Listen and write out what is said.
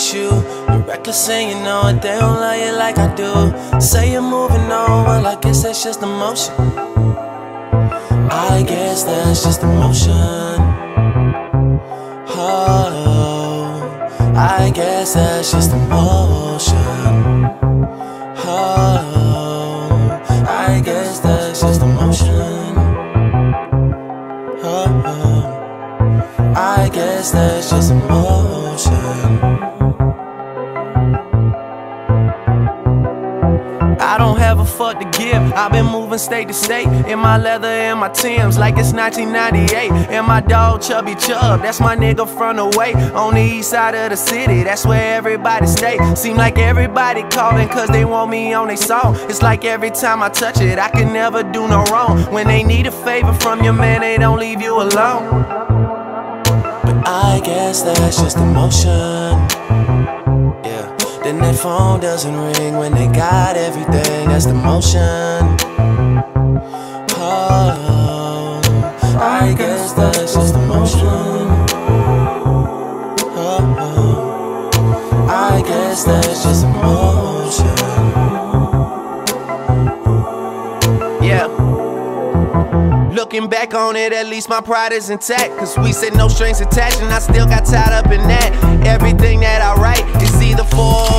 issue. You're reckless and you know it, they don't love you like I do. Say you're moving on, well, I guess that's just emotion. I guess that's just emotion. Oh, I guess that's just emotion. Oh, I guess that's just emotion. Oh, oh. I guess that's just emotion. I don't have a fuck to give. I've been moving state to state in my leather and my Timbs like it's 1998. And my dog Chubby Chub, that's my nigga from the way on the east side of the city. That's where everybody stay. Seem like everybody calling cause they want me on their song. It's like every time I touch it, I can never do no wrong. When they need a favor from your man, they don't leave you alone. Guess that's just emotion. Yeah. Then that phone doesn't ring when they got everything. That's the motion. Oh, I guess that's just emotion. Oh, oh, I guess that's just emotion. Looking back on it, at least my pride is intact. Cause we said no strings attached, and I still got tied up in that. Everything that I write is either for